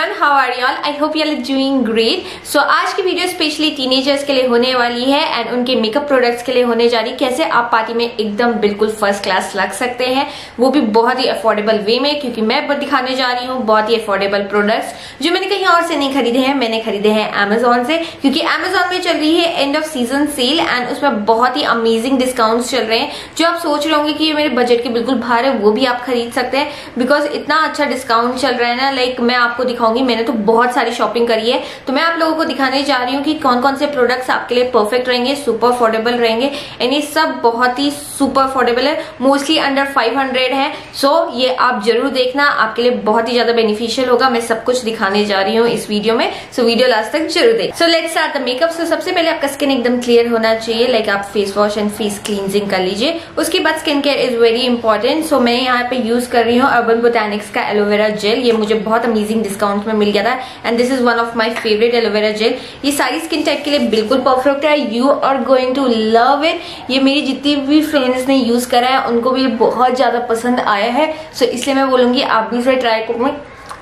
Everyone how are you all I hope you are doing great so आज की video specially teenagers के लिए होने वाली है एंड उनके मेकअप प्रोडक्ट्स के लिए होने जा रही कैसे आप पार्टी में एकदम बिल्कुल फ़र्स्ट क्लास लग सकते हैं, वो भी बहुत ही अफोर्डेबल वे में, क्योंकि मैं दिखाने जा रही हूँ बहुत ही अफोर्डेबल प्रोडक्ट्स जो मैंने कहीं और से नहीं खरीदे हैं, मैंने खरीदे हैं एमेजोन से, क्योंकि एमेजोन में चल रही है end of season sale and उसमें बहुत ही अमेजिंग डिस्काउंट चल रहे हैं। जो आप सोच रहे होंगे कि ये मेरे बजट के बिल्कुल बाहर है, वो भी आप खरीद सकते हैं बिकॉज़ इतना अच्छा डिस्काउंट चल रहा है ना लाइक मैं आपको दिखाऊँगी मैंने तो बहुत सारी शॉपिंग करी है। तो मैं आप लोगों को दिखाने जा रही हूँ कि कौन कौन से प्रोडक्ट्स आपके लिए परफेक्ट रहेंगे सुपर अफोर्डेबल रहेंगे। एंड ये सब बहुत ही सुपर अफोर्डेबल है। मोस्टली अंडर 500 है। सो so, ये आप ज़रूर देखना। आपके लिए बहुत ही ज़्यादा बेनिफिशियल होगा। मैं सब कुछ दिखाने जा रही हूँ इस वीडियो में। सो so, वीडियो लास्ट तक ज़रूर देख। So let's start the makeup so सबसे पहले आपका स्किन एकदम क्लियर होना चाहिए। लाइक आप face wash and face cleansing कर लीजिए। उसके बाद skin care is very important so मैं यहाँ पे यूज़ कर रही हूँ अर्बन बोटानिक्स का एलोवेरा जेल ये मुझे बहुत अमेजिंग डिस्काउंट में मिल गया था। And this is one of my favourite aloe vera gel ये सारी स्किन टाइप के लिए बिल्कुल परफेक्ट है। You are going to love it ये मेरी जितनी भी फ्रेंड्स ने यूज़ करा है उनको भी बहुत ज़्यादा पसंद आया है। सो so, इसलिए मैं बोलूँगी आप भी इसे ट्राई करो।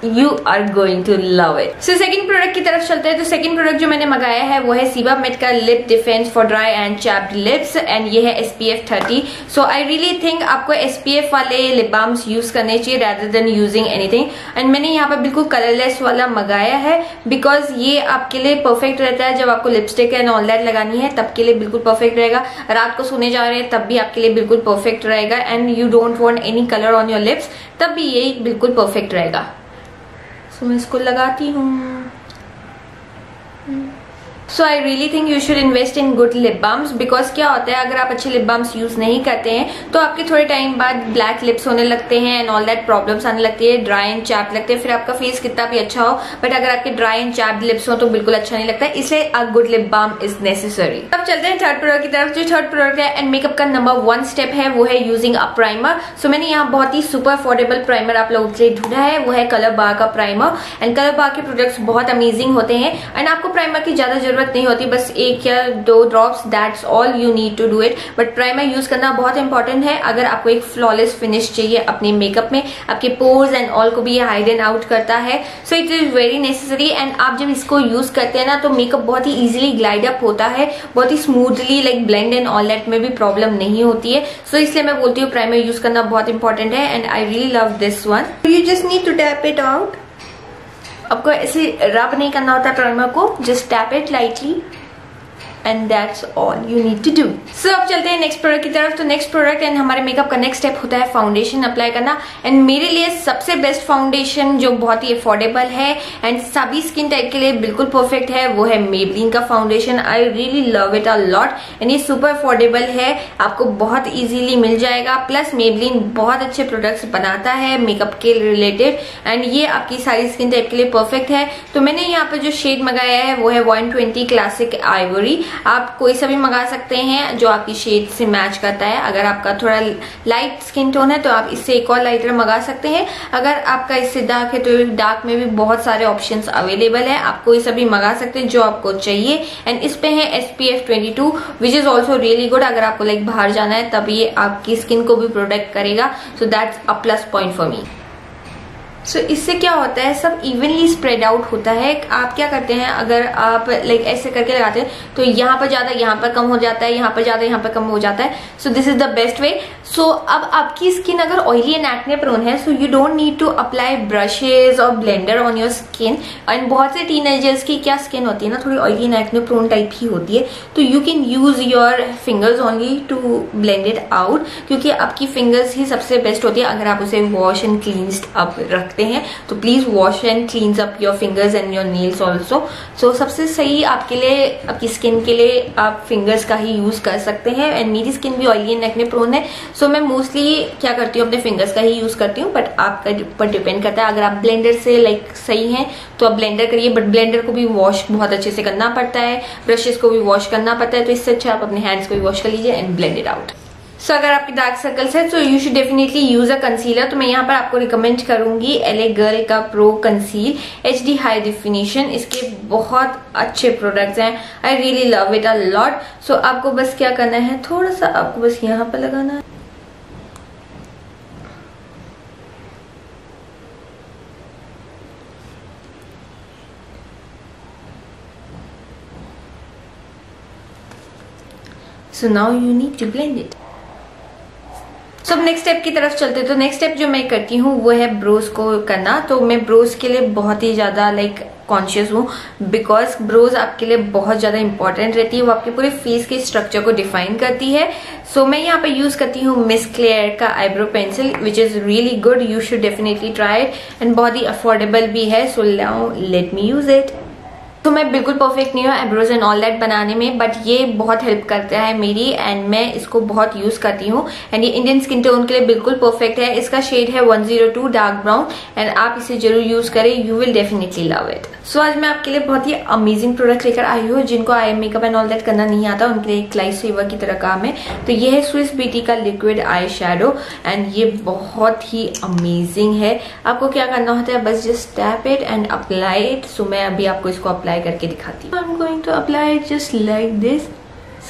You are going to love it so second product की तरफ़ चलते हैं तो सेकंड प्रोडक्ट जो मैंने मंगाया है, वो है सीबा मेट का lip defence for dry and chapped lips and ये है SPF 30 so I really think आपको एसपीएफ वाले लिप बाम्स यूज़ करने चाहिए rather than using anything and मैंने यहाँ पर बिल्कुल कलरलेस वाला मंगाया है बिकॉज़ ये आपके लिए परफेक्ट रहता है जब आपको लिपस्टिक एंड ऑल दैट लगानी है, तब के लिए बिल्कुल परफेक्ट रहेगा। रात को सोने जा रहे हैं, तब भी आपके लिए बिल्कुल परफेक्ट रहेगा। And you don't want any colour on your lips तब भी ये बिल्कुल परफेक्ट रहेगा। सो मैं इसको लगाती हूँ। So I really think you should invest in good lip balms because क्या होता है, अगर आप अच्छे लिप बाम्स यूज़ नहीं करते हैं तो आपके थोड़े टाइम बाद ब्लैक लिप्स होने लगते हैं एंड ऑल दैट प्रॉब्लम्स आने लगती है ड्राई एंड चैप लगते हैं, फिर आपका फेस कितना भी अच्छा हो बट अगर आपके ड्राई एंड चैप लिप्स हो तो बिल्कुल अच्छा नहीं लगता, इसलिए a good lip balm is necessary अब चलते हैं थर्ड प्रोडक्ट की तरफ़, जो थर्ड प्रोडक्ट है एंड मेकअप का नंबर वन स्टेप है, वो है यूजिंग अ प्राइमर सो मैंने यहाँ बहुत ही सुपर अफोर्डेबल प्राइमर आप लोगों के लिए ढूंढा है, वो है कलर बार का प्राइमर एंड कलर बार के प्रोडक्ट्स बहुत अमेजिंग होते हैं. एंड आपको प्राइमर की ज़्यादा ज़रूरत नहीं होती बस एक या दो drops that's all you need to do it but primer use करना बहुत इंपॉर्टेंट है। अगर आपको एक फ्लॉलेस फिनिश चाहिए अपने मेकअप में आपके पोर्स एंड ऑल को भी ये हाइड एंड आउट करता है। So it is very necessary and आप जब इसको यूज़ करते हैं ना तो मेकअप बहुत ही इजिली ग्लाइड अप होता है। बहुत ही smoothly like blend and all that में भी प्रॉब्लम नहीं होती है। सो so, इसलिए मैं बोलती हूँ प्राइमर यूज़ करना बहुत इंपॉर्टेंट है and I really love this one you just need to tap it out आपको ऐसे रब नहीं करना होता प्राइमर को just tap it lightly and that's all you need to do so अब चलते हैं नेक्स्ट प्रोडक्ट की तरफ़. तो नेक्स्ट प्रोडक्ट एंड हमारे मेकअप का नेक्स्ट स्टेप होता है फाउंडेशन अप्लाई करना. एंड मेरे लिए सबसे बेस्ट फाउंडेशन जो बहुत ही अफोर्डेबल है एंड सभी स्किन टाइप के लिए बिल्कुल परफेक्ट है, वो है मेबलिन का foundation I really love it a lot and ये सुपर अफोर्डेबल है. आपको बहुत इजीली मिल जाएगा. प्लस मेबलिन बहुत अच्छे प्रोडक्ट्स बनाता है मेकअप के रिलेटेड एंड ये आपकी सारी स्किन टाइप के लिए परफेक्ट है. तो मैंने यहाँ पर जो शेड मंगाया है, वो है वन क्लासिक आइवरी आप कोई सा भी मंगा सकते हैं जो आपकी शेड से मैच करता है। अगर आपका थोड़ा लाइट स्किन टोन है तो आप इससे एक और लाइटर मंगा सकते हैं। अगर आपका इससे डार्क है तो डार्क में भी बहुत सारे ऑप्शन अवेलेबल है। आप कोई सा भी मंगा सकते हैं जो आपको चाहिए। एंड इस पे है S P F twenty two which is also really good अगर आपको लाइक बाहर जाना है, तब ये आपकी स्किन को भी प्रोटेक्ट करेगा। So that's a plus point for me so so, इससे क्या होता है? सब इवनली स्प्रेड आउट होता है आप क्या करते हैं? अगर आप लाइक ऐसे करके लगाते हैं तो यहाँ पर ज़्यादा यहाँ पर कम हो जाता है यहाँ पर ज़्यादा यहाँ पर कम हो जाता है। So this is the best way so अब आपकी स्किन अगर ऑयली एंड एक्ने प्रोन है so you don't need to apply brushes और blender on your skin and बहुत से टीनेजर्स की क्या स्किन होती है ना थोड़ी oily and acne prone type ही होती है। तो you can use your fingers only to blend it out क्योंकि आपकी फिंगर्स ही सबसे बेस्ट होती है अगर आप उसे वॉश एंड क्लींस्ड अप रखते रखते हैं तो please wash and cleanse up your fingers and your nails also so सबसे सही आपके लिए आपकी स्किन के लिए आप फिंगर्स का ही यूज़ कर सकते हैं एंड मेरी स्किन भी ऑयली एंड एक्ने प्रोन है सो so, मैं मोस्टली क्या करती हूँ अपने फिंगर्स का ही यूज़ करती हूँ बट आपका ऊपर डिपेंड करता है अगर आप ब्लेंडर से लाइक like, सही है तो आप ब्लेंडर करिए बट ब्लेंडर को भी वॉश बहुत अच्छे से करना पड़ता है ब्रशेस को भी वॉश करना पड़ता है तो इससे अच्छा आप अपने हैंड्स को भी वॉश कर लीजिए and blend it out so so, अगर आपके डार्क सर्कल्स है तो you should definitely use a concealer तो मैं यहाँ पर आपको रिकमेंड करूँगी एले गर्ल का pro conceal H D high definition इसके बहुत अच्छे प्रोडक्ट्स हैं. I really love it a lot so आपको बस क्या करना है? थोड़ा सा आपको बस यहाँ पर लगाना है। So now you need to blend it. सो अब नेक्स्ट स्टेप की तरफ़ चलते तो नेक्स्ट स्टेप जो मैं करती हूँ वो है ब्रोज को करना। तो मैं ब्रोज के लिए बहुत ही ज़्यादा लाइक कॉन्शियस हूँ। बिकॉज़ ब्रोज आपके लिए बहुत ज़्यादा इंपॉर्टेंट रहती है। वो आपके पूरे फेस के स्ट्रक्चर को डिफाइन करती है। सो so, मैं यहाँ पे यूज़ करती हूँ मिस क्लेयर का eyebrow pencil which is really good you should definitely try and बहुत ही अफोर्डेबल भी है। So let me use it तो मैं बिल्कुल परफेक्ट नहीं हूँ एब्रोज एंड ऑल दैट बनाने में बट ये बहुत हेल्प करता है मेरी एंड मैं इसको बहुत यूज़ करती हूँ। एंड ये इंडियन स्किन टोन के लिए बिल्कुल परफेक्ट है। इसका शेड है 102 डार्क ब्राउन एंड आप इसे ज़रूर यूज़ करें you will definitely love it so आज मैं आपके लिए बहुत ही अमेजिंग प्रोडक्ट लेकर आई हूँ, जिनको eye makeup and all that करना नहीं आता, उनके लिए एक लाइफ सेवर की तरह काम है। तो ये है स्विस ब्यूटी का लिक्विड आई शेडो एंड ये बहुत ही अमेजिंग है। आपको क्या करना होता है, बस just tap it and apply it so मैं अभी आपको इसको अप्लाई अप्लाई करके दिखाती हूँ। I am going to apply just like this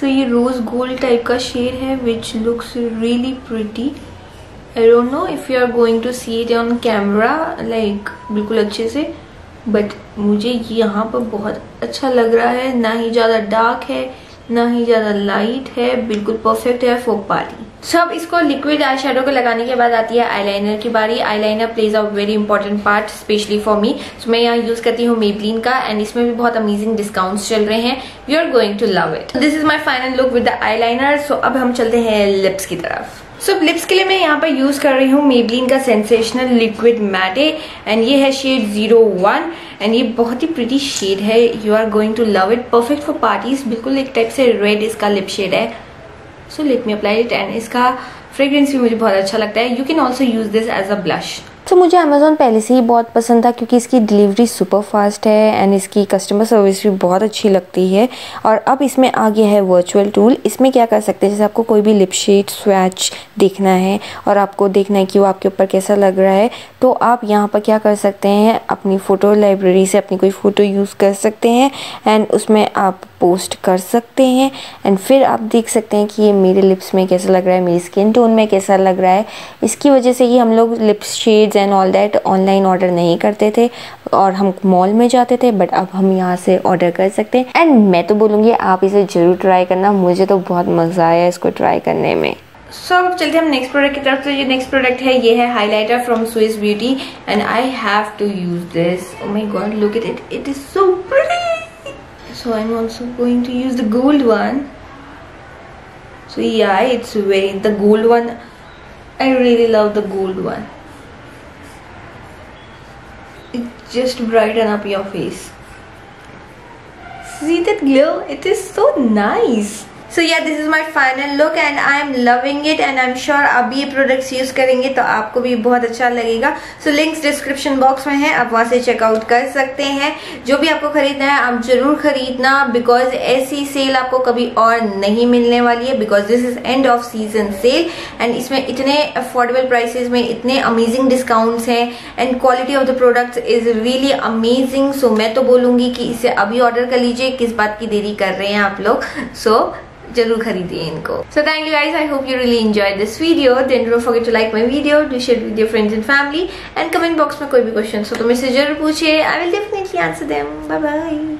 so ये रोज गोल्ड टाइप का शेड है which looks really pretty I don't know if you are going to see it on camera like बिल्कुल अच्छे से। But मुझे यहाँ पर बहुत अच्छा लग रहा है। ना ही ज़्यादा डार्क है ना ही ज़्यादा लाइट है बिल्कुल परफेक्ट है फोक पार्टी सब इसको लिक्विड आई शेडो को लगाने के बाद आती है आईलाइनर की बारी। Eyeliner plays a very important part specially for me so मैं यहाँ यूज़ करती हूँ मेबलिन का एंड इसमें भी बहुत अमेजिंग डिस्काउंट्स चल रहे हैं। You are going to love it this is my final look with the eye so अब हम चलते हैं लिप्स की तरफ़। सो so, लिप्स के लिए मैं यहाँ पर यूज़ कर रही हूँ मेबलिन का सेंसेशनल लिक्विड मैटे एंड ये है शेड ज़ीरो वन एंड ये बहुत ही प्रिटी शेड है. You are going to love it perfect for parties बिल्कुल एक टाइप से रेड इसका लिप शेड है. So let me apply it and इसका फ्रेग्रेंस भी मुझे बहुत अच्छा लगता है. You can also use this as a blush तो मुझे अमेज़ोन पहले से ही बहुत पसंद था क्योंकि इसकी डिलीवरी सुपर फास्ट है एंड इसकी कस्टमर सर्विस भी बहुत अच्छी लगती है। और अब इसमें आ गया है वर्चुअल टूल इसमें क्या कर सकते हैं? जैसे आपको कोई भी लिप शेड स्वैच देखना है और आपको देखना है कि वो आपके ऊपर कैसा लग रहा है तो आप यहाँ पर क्या कर सकते हैं? अपनी फ़ोटो लाइब्रेरी से अपनी कोई फ़ोटो यूज़ कर सकते हैं एंड उसमें आप पोस्ट कर सकते हैं एंड फिर आप देख सकते हैं कि ये मेरे लिप्स में कैसा लग रहा है, मेरी स्किन टोन में कैसा लग रहा है। इसकी वजह से ही हम लोग lips shades and all that online order नहीं करते थे और हम मॉल में जाते थे बट अब हम यहाँ से ऑर्डर कर सकते हैं। एंड मैं तो बोलूँगी आप इसे ज़रूर ट्राई करना मुझे तो बहुत मज़ा आया इसको ट्राई करने में। सो so, अब चलते हम नेक्स्ट प्रोडक्ट की तरफ़। तो ये नेक्स्ट प्रोडक्ट है ये है highlighter from Swiss beauty and I have to use this oh my god look at it it is so pretty so I am also going to use the gold one so yeah it's very the gold one. I really love the gold one. Just brighten up your face. See that glow it is so nice so yeah this is my final look and I am loving it and I am sure आप ये products use करेंगे तो आपको भी बहुत अच्छा लगेगा। सो links description box में है आप वहाँ से चेकआउट कर सकते हैं। जो भी आपको खरीदना है आप ज़रूर खरीदना बिकॉज़ ऐसी सेल आपको कभी और नहीं मिलने वाली है because this is end of season sale and इसमें इतने अफोर्डेबल प्राइसेस में इतने अमेजिंग डिस्काउंट्स हैं and quality of the products is really amazing so मैं तो बोलूँगी कि इसे अभी ऑर्डर कर लीजिए किस बात की देरी कर रहे हैं आप लोग। सो so, ज़रूर खरीदिए इनको। So thank you guys I hope you really enjoy this video then don't forget to like my video do share with your friends and family and comment box में कोई भी क्वेश्चन हो तो मेरे से ज़रूर पूछे I will definitely answer them bye bye